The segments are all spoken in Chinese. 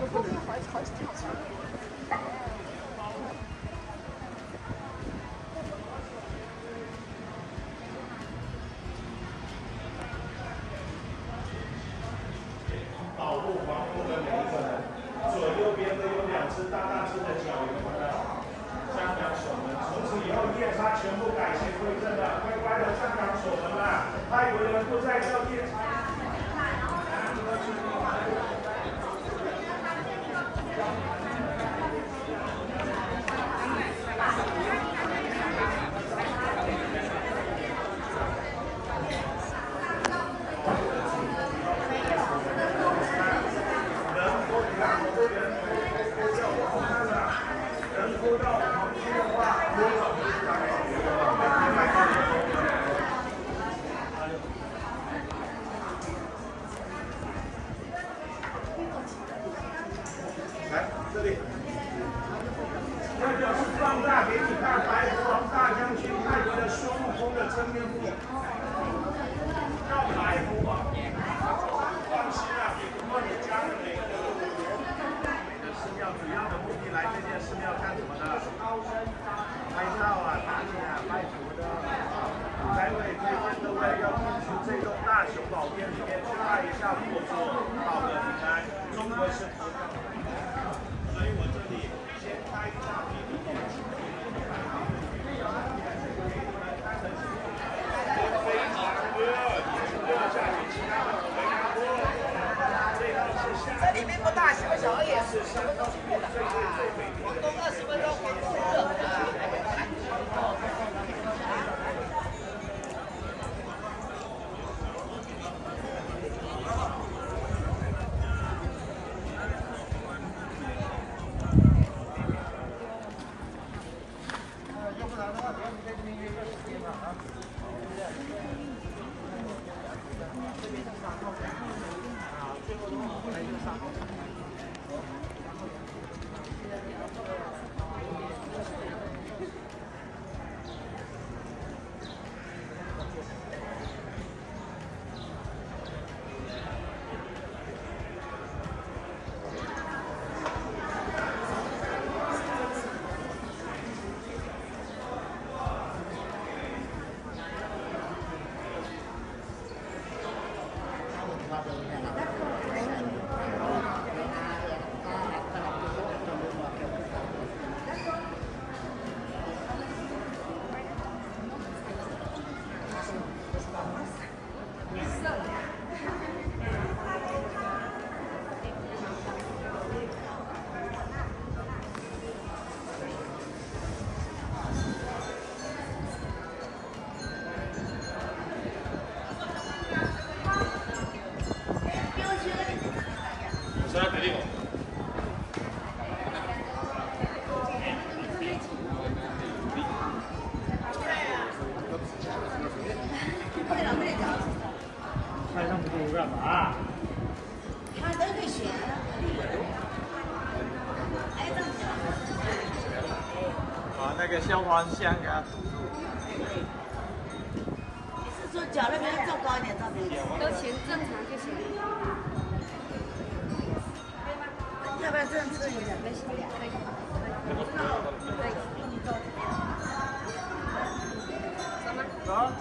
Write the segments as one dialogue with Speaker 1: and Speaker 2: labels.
Speaker 1: Ich habe 方向给他堵住。你是说脚那边坐高一点，那边？都行，正常就行。要不要这样子一下？没事的，可以。走吗？走。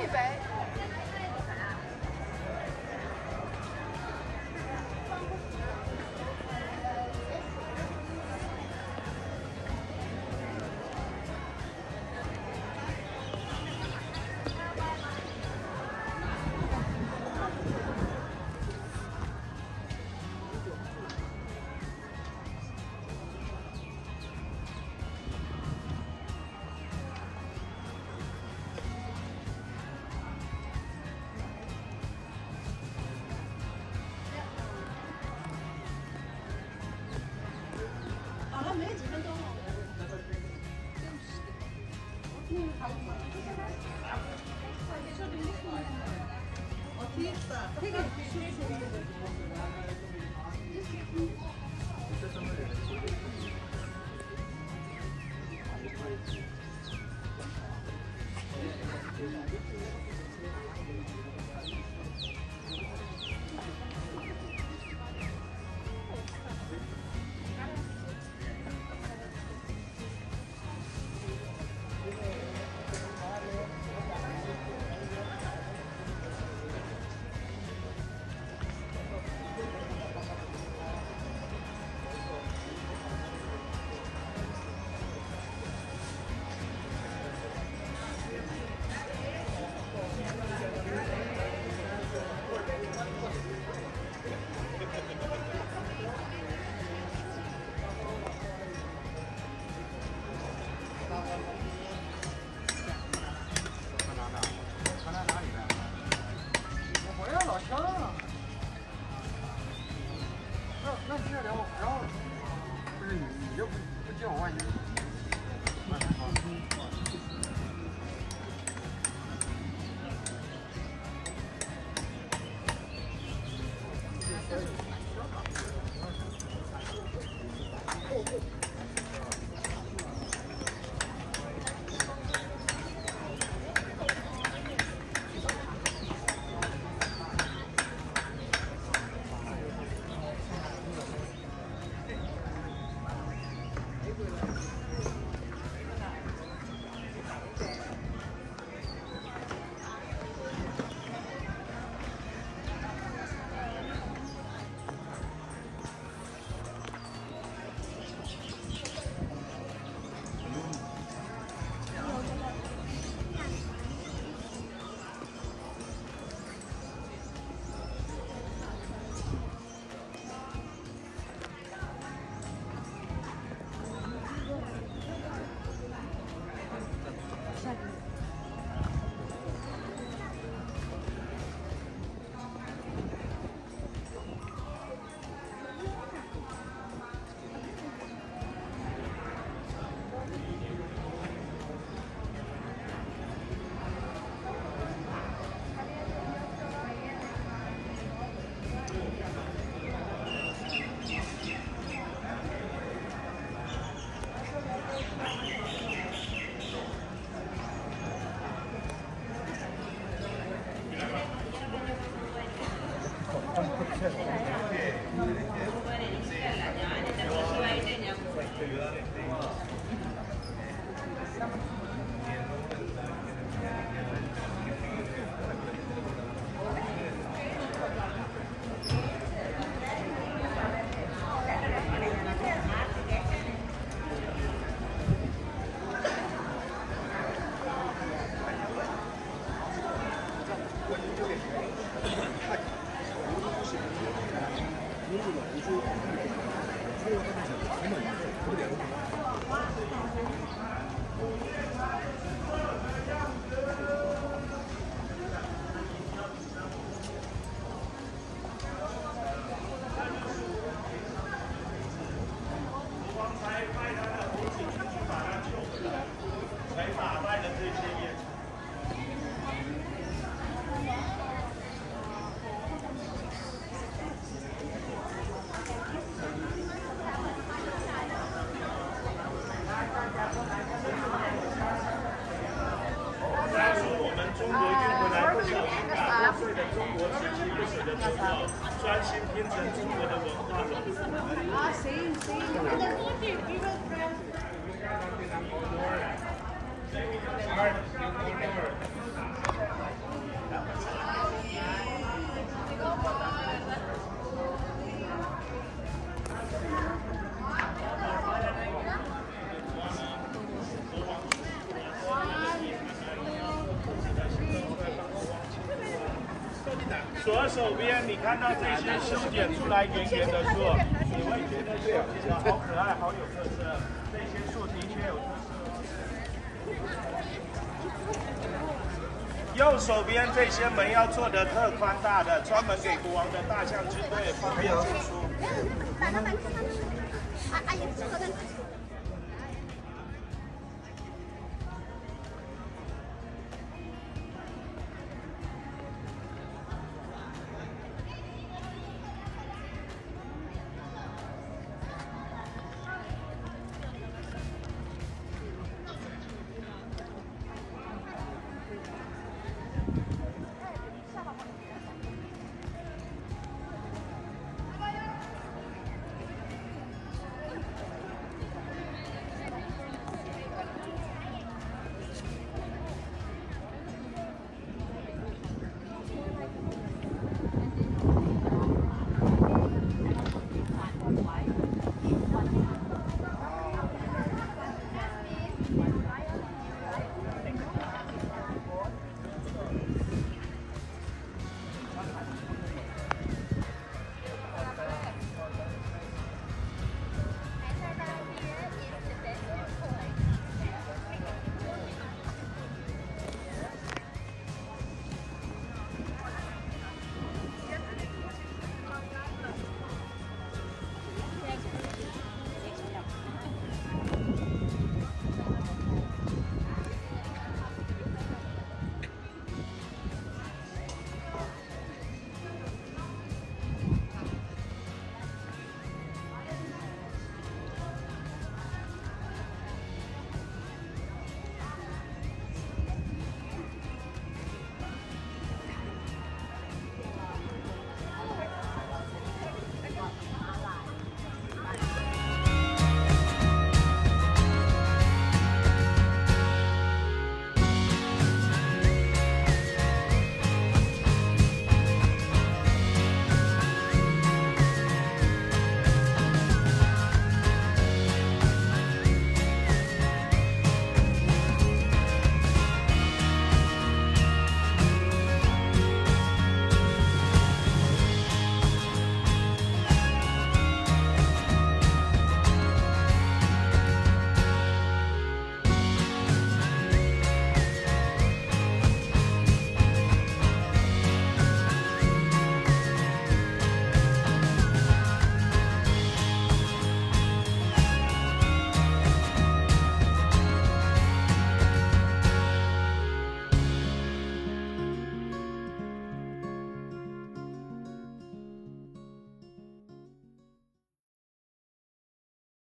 Speaker 1: m 肥。Thank you. 那接着聊，然后不是你，你这不不叫万年？啊，好。我致力于使中国专心拼成中国的文化中心。手边你看到这些修剪出来圆圆的树，你会觉得是不是好可爱，好有特色？这些树的确有特色。右手边这些门要做的特宽大的，专门给国王的大将军队，还有。